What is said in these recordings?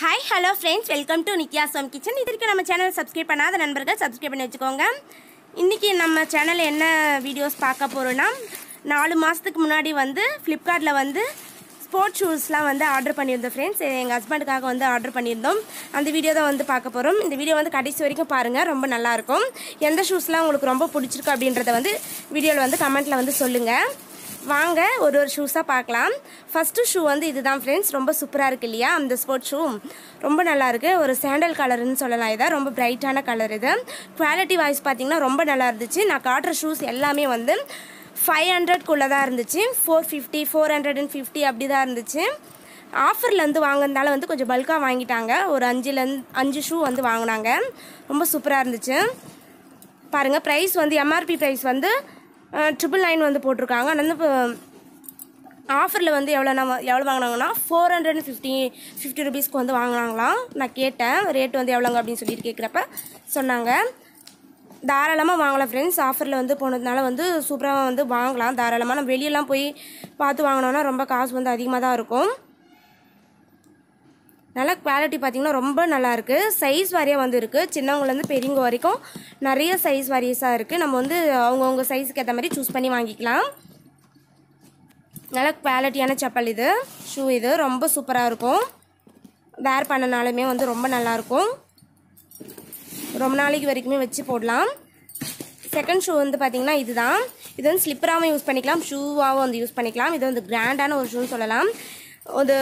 Hi hello friends welcome to Nithya Som kitchen இது நம்ம channel subscribe பண்ணாத நண்பர்கள் சப்ஸ்கிரைப் பண்ணி வச்சுக்கோங்க. இன்றைக்கி நம்ம சேனலில் என்ன வீடியோஸ் பார்க்க போகிறோன்னா நாலு மாதத்துக்கு முன்னாடி வந்து ஃப்ளிப்கார்ட்டில் வந்து ஸ்போர்ட்ஸ் ஷூஸ்லாம் வந்து ஆர்டர் பண்ணியிருந்தோம் ஃப்ரெண்ட்ஸ் எங்கள் ஹஸ்பண்டுக்காக வந்து ஆர்டர் பண்ணியிருந்தோம். அந்த வீடியோ தான் வந்து பார்க்க போகிறோம் இந்த வீடியோ வந்து கடைசி வரைக்கும் பாருங்கள் ரொம்ப நல்லாயிருக்கும் எந்த ஷூஸ்லாம் உங்களுக்கு ரொம்ப பிடிச்சிருக்கு அப்படின்றத வந்து வீடியோவில் வந்து கமெண்ட்டில் வந்து சொல்லுங்கள் வாங்க ஒரு ஒரு ஷூஸாக பார்க்கலாம். ஃபஸ்ட்டு ஷூ வந்து இதுதான் ஃப்ரெண்ட்ஸ் ரொம்ப சூப்பராக இருக்கு இல்லையா? அந்த ஸ்போர்ட்ஸ் ஷூ ரொம்ப நல்லாயிருக்கு ஒரு சாண்டல் கலருன்னு சொல்லலாம். இதான் ரொம்ப பிரைட்டான கலர் இது. குவாலிட்டி வைஸ் பார்த்தீங்கன்னா ரொம்ப நல்லா இருந்துச்சு. நான் காட்டுற ஷூஸ் எல்லாமே வந்து ஃபைவ் ஹண்ட்ரட்குள்ளே தான் இருந்துச்சு. Four fifty four hundred and fifty அப்படி தான் இருந்துச்சு ஆஃபர்லேருந்து வாங்கினதால வந்து கொஞ்சம் பல்காக வாங்கிட்டாங்க. ஒரு அஞ்சுலேருந்து அஞ்சு ஷூ வந்து வாங்கினாங்க. ரொம்ப சூப்பராக இருந்துச்சு. பாருங்கள் ப்ரைஸ் வந்து எம்ஆர்பி ப்ரைஸ் வந்து ட்ரிபிள் நைன் வந்து போட்டிருக்காங்க. ஆனால் வந்து ஆஃபரில் வந்து எவ்வளோ நம்ம எவ்வளோ வாங்கினாங்கன்னா ஃபோர் ஹண்ட்ரட் ஃபிஃப்டி ஃபிஃப்டி ருபீஸ்க்கு வந்து வாங்கினாங்களாம். நான் கேட்டேன் ரேட் வந்து எவ்வளோங்க அப்படின்னு சொல்லிட்டு கேட்குறப்ப சொன்னாங்க. தாராளமாக வாங்கலாம் ஃப்ரெண்ட்ஸ் ஆஃபரில் வந்து போனதுனால வந்து சூப்பராக வந்து வாங்கலாம். தாராளமாக நம்ம வெளியெல்லாம் போய் பார்த்து வாங்கினோன்னா ரொம்ப காசு வந்து அதிகமாக தான் இருக்கும். நல்லா குவாலிட்டி பார்த்திங்கன்னா ரொம்ப நல்லாயிருக்கு. சைஸ் வாரியாக வந்து இருக்குது சின்னவங்கலேருந்து பெரியவங்க வரைக்கும் நிறைய சைஸ் வாரியஸாக இருக்குது நம்ம வந்து அவங்கவுங்க சைஸுக்கு ஏற்ற மாதிரி சூஸ் பண்ணி வாங்கிக்கலாம். நல்ல குவாலிட்டியான செப்பல் இது. ஷூ இது. ரொம்ப சூப்பராக இருக்கும். வேர் பண்ணனாலுமே வந்து ரொம்ப நல்லாயிருக்கும். ரொம்ப நாளைக்கு வரைக்குமே வச்சு போடலாம். செகண்ட் ஷூ வந்து பார்த்திங்கன்னா இதுதான். இது வந்து ஸ்லிப்பராகவும் யூஸ் பண்ணிக்கலாம். ஷூவாகவும் வந்து யூஸ் பண்ணிக்கலாம். இது வந்து கிராண்டான ஒரு ஷூன்னு சொல்லலாம். ஒரு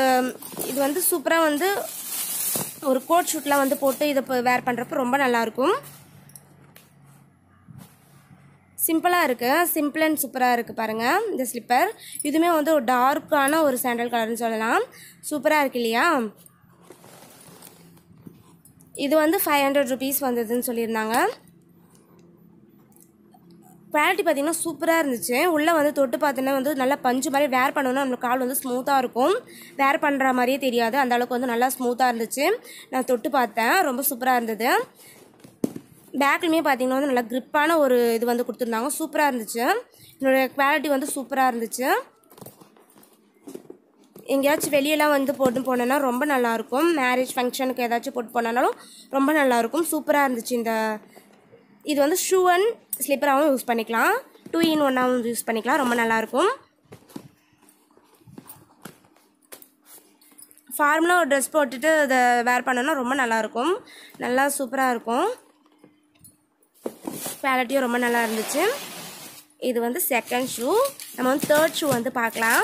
இது வந்து சூப்பராக வந்து ஒரு கோட் ஷூட்லாம் வந்து போட்டு இதை இப்போ வேர் பண்ணுறப்ப ரொம்ப நல்லாயிருக்கும் சிம்பிளாக இருக்குது சிம்பிள் அண்ட் சூப்பராக இருக்குது பாருங்கள் இந்த ஸ்லிப்பர் இதுவுமே வந்து ஒரு டார்க்கான ஒரு சாண்டல் கலர்னு சொல்லலாம். சூப்பராக இருக்கு இல்லையா? இது வந்து ஃபைவ் ஹண்ட்ரட் ருபீஸ் வந்ததுன்னு சொல்லியிருந்தாங்க. குவாலிட்டி பார்த்திங்கன்னா சூப்பராக இருந்துச்சு. உள்ளே வந்து தொட்டு பார்த்தோன்னா வந்து நல்லா பஞ்சு மாதிரி வேர் பண்ணோன்னா நம்மளுக்கு கால் வந்து ஸ்மூத்தாக இருக்கும். வேர் பண்ணுற மாதிரியே தெரியாது. அந்த அளவுக்கு வந்து நல்லா ஸ்மூத்தாக இருந்துச்சு. நான் தொட்டு பார்த்தேன். ரொம்ப சூப்பராக இருந்தது. பேக்லையுமே பார்த்திங்கன்னா வந்து நல்லா க்ரிப்பான ஒரு இது வந்து கொடுத்துருந்தாங்க. சூப்பராக இருந்துச்சு. என்னோடய குவாலிட்டி வந்து சூப்பராக இருந்துச்சு. எங்கேயாச்சும் வெளியெல்லாம் வந்து போட்டு போனோன்னா ரொம்ப நல்லாயிருக்கும் மேரேஜ் ஃபங்க்ஷனுக்கு ஏதாச்சும் போட்டு போனாலும் ரொம்ப நல்லாயிருக்கும் சூப்பராக இருந்துச்சு இந்த இது வந்து ஷூ அண்ட் ஸ்லிப்பராகவும் யூஸ் பண்ணிக்கலாம். டூ இன் ஒன்னாகவும் யூஸ் பண்ணிக்கலாம். ரொம்ப நல்லாயிருக்கும். ஃபார்மலாக ஒரு ட்ரெஸ் போட்டுட்டு அதை வேர் பண்ணோன்னா ரொம்ப நல்லாயிருக்கும். நல்லா சூப்பராக இருக்கும். குவாலிட்டியும் ரொம்ப நல்லா இருந்துச்சு. இது வந்து செகண்ட் ஷூ நம்ம வந்து தேர்ட் ஷூ வந்து பார்க்கலாம்.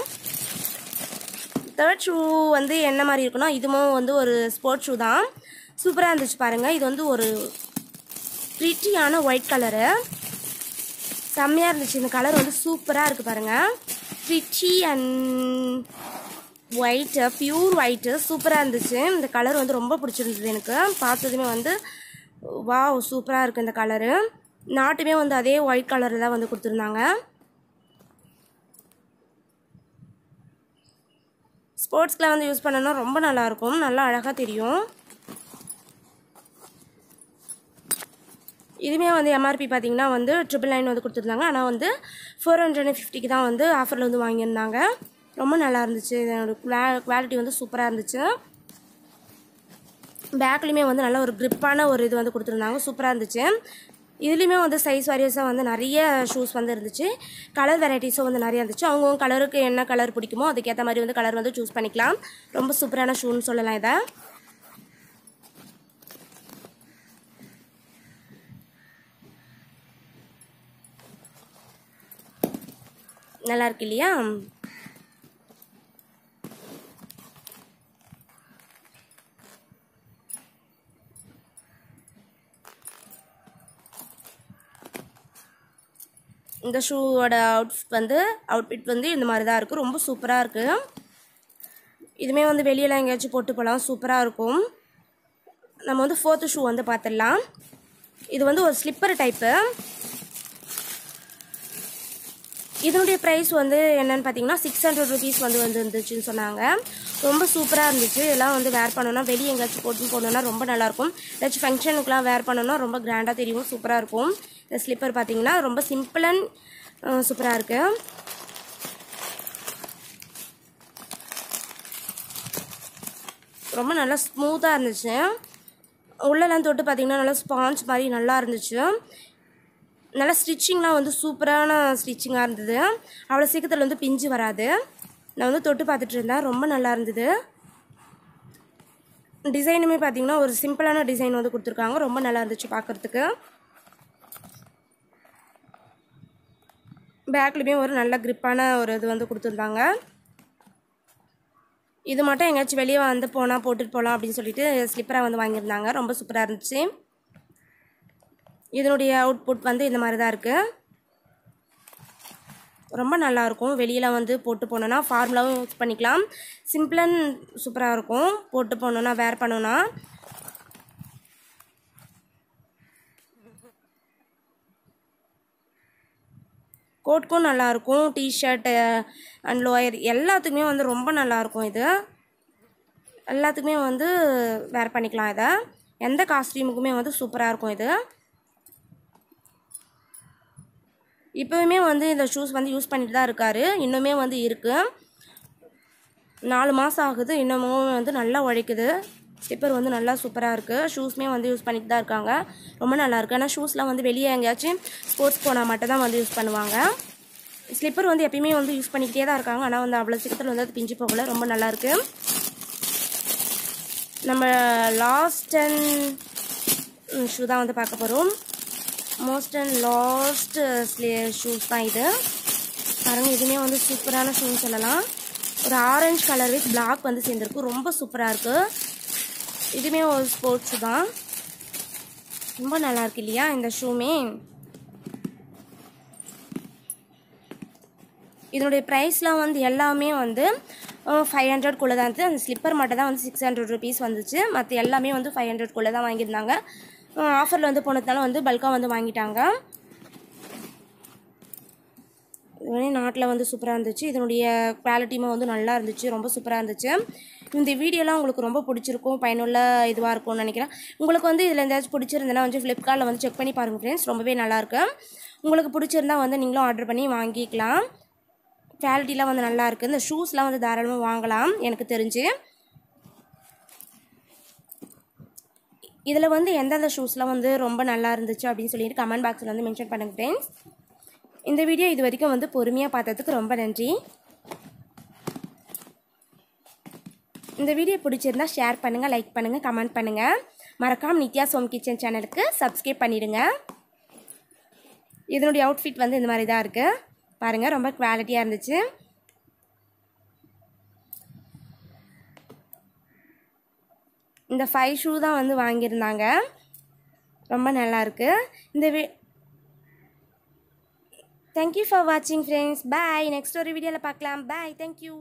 தேர்ட் ஷூ வந்து என்ன மாதிரி இருக்குன்னா இதுவும் வந்து ஒரு ஸ்போர்ட்ஸ் ஷூ தான். சூப்பராக இருந்துச்சு பாருங்கள் இது வந்து ஒரு ப்ரிட்டியான ஒயிட் கலரு. செம்மையாக இருந்துச்சு. இந்த கலர் வந்து சூப்பராக இருக்குது பாருங்கள் pretty and white pure white சூப்பராக இருந்துச்சு. இந்த கலர் வந்து ரொம்ப பிடிச்சிருந்தது எனக்கு. பார்த்ததுமே வந்து வாவ் சூப்பராக இருக்குது இந்த கலரு. நாட்டுமே வந்து அதே ஒயிட் கலரில் தான் வந்து கொடுத்துருந்தாங்க. ஸ்போர்ட்ஸ்க்குலாம் வந்து யூஸ் பண்ணணும் ரொம்ப நல்லாயிருக்கும் நல்லா அழகாக தெரியும். இதுவுமே வந்து எம்ஆர்பி பார்த்தீங்கன்னா வந்து ட்ரிபிள் நைன் வந்து கொடுத்துருந்தாங்க. ஆனால் வந்து ஃபோர் ஹண்ட்ரட் அண்ட் ஃபிஃப்டிக்கு தான் வந்து ஆஃபரில் வந்து வாங்கியிருந்தாங்க. ரொம்ப நல்லா இருந்துச்சு. இதோட குவா குவாலிட்டி வந்து சூப்பராக இருந்துச்சு. பேக்லேயுமே வந்து நல்ல ஒரு க்ரிப்பான ஒரு இது வந்து கொடுத்துருந்தாங்க. சூப்பராக இருந்துச்சு. இதுலேயுமே வந்து சைஸ் வாரியஸாக வந்து நிறைய ஷூஸ் வந்து இருந்துச்சு. கலர் வெரைட்டிஸும் வந்து நிறைய இருந்துச்சு. அவங்கவுங்க கலருக்கு என்ன கலர் பிடிக்குமோ அதுக்கேற்ற மாதிரி வந்து கலர் வந்து சூஸ் பண்ணிக்கலாம். ரொம்ப சூப்பரான ஷூன்னு சொல்லலாம் இதை. நல்லா இருக்கு இல்லையா? இந்த ஷூவோட அவுட்ஃபிட் வந்து அவுட்ஃபிட் வந்து இந்த மாதிரி தான் இருக்குது ரொம்ப சூப்பராக இருக்குது இதுவுமே வந்து வெளியெல்லாம் எங்கேயாச்சும் போட்டு போகலாம். சூப்பராக இருக்கும். நம்ம வந்து ஃபோர்த்து ஷூ வந்து பார்த்துடலாம். இது வந்து ஒரு ஸ்லிப்பர் டைப்பு இதனுடைய ப்ரைஸ் வந்து என்னென்னு பார்த்தீங்கன்னா சிக்ஸ் ஹண்ட்ரட் ருபீஸ் வந்து வந்து இருந்துச்சுன்னு சொன்னாங்க. ரொம்ப சூப்பராக இருந்துச்சு. இதெல்லாம் வந்து வேர் பண்ணோன்னா வெளியே எங்கேயாச்சும் போட்டு போனோன்னா ரொம்ப நல்லாயிருக்கும். ஏதாச்சும் ஃபங்க்ஷனுக்குலாம் வேர் பண்ணோன்னா ரொம்ப கிராண்டாக தெரியும். சூப்பராக இருக்கும். இந்த ஸ்லிப்பர் பார்த்தீங்கன்னா ரொம்ப சிம்பிள் அண்ட் சூப்பராக இருக்குது ரொம்ப நல்லா ஸ்மூத்தாக இருந்துச்சு. உள்ளெல்லாம் தொட்டு பார்த்தீங்கன்னா நல்லா ஸ்பாஞ்ச் மாதிரி நல்லா இருந்துச்சு. நல்லா ஸ்டிச்சிங்லாம் வந்து சூப்பரான ஸ்டிச்சிங்காக இருந்தது. அவ்வளோ சீக்கிரத்தில் வந்து பிஞ்சு வராது. நான் வந்து தொட்டு பார்த்துட்டு இருந்தேன். ரொம்ப நல்லா இருந்தது. டிசைனுமே பார்த்தீங்கன்னா ஒரு சிம்பிளான டிசைன் வந்து கொடுத்துருக்காங்க. ரொம்ப நல்லா இருந்துச்சு பார்க்குறதுக்கு. பேக்லேயுமே ஒரு நல்ல க்ரிப்பான ஒரு இது வந்து கொடுத்துருந்தாங்க. இது மட்டும் எங்கேயாச்சும் வெளியே வந்து போனால் போட்டுட்டு போகலாம் அப்படின்னு சொல்லிட்டு ஸ்லிப்பராக வந்து வாங்கியிருந்தாங்க. ரொம்ப சூப்பராக இருந்துச்சு. இதனுடைய அவுட்புட் வந்து இந்த மாதிரி தான் இருக்குது ரொம்ப நல்லாயிருக்கும் வெளியில் வந்து போட்டு போனோன்னா ஃபார்முலாவும் யூஸ் பண்ணிக்கலாம். சிம்பிளன் சூப்பராக இருக்கும். போட்டு போனோன்னா வேர் பண்ணோன்னா கோட்க்கும் நல்லாயிருக்கும் டிஷர்ட்டு அண்ட் லோயர் எல்லாத்துக்குமே வந்து ரொம்ப நல்லாயிருக்கும் இது. எல்லாத்துக்குமே வந்து வேர் பண்ணிக்கலாம் இதை. எந்த காஸ்ட்யூமுக்குமே வந்து சூப்பராக இருக்கும் இது. இப்போவுமே வந்து இந்த ஷூஸ் வந்து யூஸ் பண்ணிட்டு தான் இருக்காரு. இன்னுமே வந்து இருக்குது நாலு மாதம் ஆகுது. இன்னமும் வந்து நல்லா உழைக்குது. ஸ்லிப்பர் வந்து நல்லா சூப்பராக இருக்குது ஷூஸ்மே வந்து யூஸ் பண்ணிட்டு தான் இருக்காங்க. ரொம்ப நல்லாயிருக்கு ஆனால் ஷூஸ்லாம் வந்து வெளியே எங்கேயாச்சும் ஸ்போர்ட்ஸ் போனால் மட்டும் தான் வந்து யூஸ் பண்ணுவாங்க. ஸ்லிப்பர் வந்து எப்பயுமே வந்து யூஸ் பண்ணிக்கிட்டே தான் இருக்காங்க. ஆனால் வந்து அவ்வளோ சீக்கிரத்தில் வந்து அது பிஞ்சு போகல. ரொம்ப நல்லாயிருக்கு நம்ம லாஸ்ட் அண்ட் ஷூ தான் வந்து பார்க்க போகிறோம் மோஸ்ட் அண்ட் லாஸ்ட் ஷூஸ் தான் இது. பாருங்க இதுவுமே வந்து சூப்பரான ஷூன்னு சொல்லலாம். ஒரு ஆரஞ்சு கலர் வித் பிளாக் வந்து சேர்ந்துருக்கு. ரொம்ப சூப்பராக இருக்குது இதுவுமே ஒரு ஸ்போர்ட்ஸ் தான். ரொம்ப நல்லாயிருக்கு இல்லையா இந்த ஷூமே இதனுடைய ப்ரைஸ்லாம் வந்து எல்லாமே வந்து ஃபைவ் ஹண்ட்ரட்குள்ளே தான் இருந்துச்சு அந்த ஸ்லிப்பர் மட்டும் தான் வந்து சிக்ஸ் ஹண்ட்ரட் ருபீஸ் வந்துச்சு. மற்ற எல்லாமே வந்து ஃபைவ் ஹண்ட்ரட்குள்ளே தான் வாங்கியிருந்தாங்க. ஆஃபரில் வந்து போனதுனால வந்து பல்காக வந்து வாங்கிட்டாங்க. இதுவே நாட்டில் வந்து சூப்பராக இருந்துச்சு. இதனுடைய குவாலிட்டியுமே வந்து நல்லா இருந்துச்சு. ரொம்ப சூப்பராக இருந்துச்சு. இந்த வீடியோலாம் உங்களுக்கு ரொம்ப பிடிச்சிருக்கும் பயனுள்ள இதுவாக இருக்கும்னு நினைக்கிறேன். உங்களுக்கு வந்து இதில் எந்தாச்சும் பிடிச்சிருந்தேன்னா வந்து ஃப்ளிப்கார்ட்டில் வந்து செக் பண்ணி பாருங்கள் ஃப்ரெண்ட்ஸ் ரொம்பவே நல்லாயிருக்கு உங்களுக்கு பிடிச்சிருந்தா வந்து நீங்களும் ஆர்டர் பண்ணி வாங்கிக்கலாம். குவாலிட்டிலாம் வந்து நல்லாயிருக்கு இந்த ஷூஸ்லாம் வந்து தாராளமாக வாங்கலாம் எனக்கு தெரிஞ்சு. இதில் வந்து எந்தெந்த ஷூஸ்லாம் வந்து ரொம்ப நல்லா இருந்துச்சு அப்படின்னு சொல்லிட்டு கமெண்ட் பாக்ஸில் வந்து மென்ஷன் பண்ணுங்க ஃப்ரெண்ட்ஸ் இந்த வீடியோ இது வரைக்கும் வந்து பொறுமையாக பார்த்ததுக்கு ரொம்ப நன்றி. இந்த வீடியோ பிடிச்சிருந்தா ஷேர் பண்ணுங்கள் லைக் பண்ணுங்கள் கமெண்ட் பண்ணுங்கள் மறக்காமல் நித்யா சோம் கிச்சன் சேனலுக்கு சப்ஸ்கிரைப் பண்ணிடுங்க. இதனுடைய அவுட்ஃபிட் வந்து இந்த மாதிரி தான் இருக்குது பாருங்கள் ரொம்ப குவாலிட்டியாக இருந்துச்சு. இந்த ஃபைவ் ஷூ தான் வந்து வாங்கியிருந்தாங்க. ரொம்ப நல்லாயிருக்கு இந்த வி தேங்க்யூ ஃபார் வாட்சிங் ஃப்ரெண்ட்ஸ் பாய் நெக்ஸ்ட் ஒரு வீடியோவில் பார்க்கலாம். Bye thank you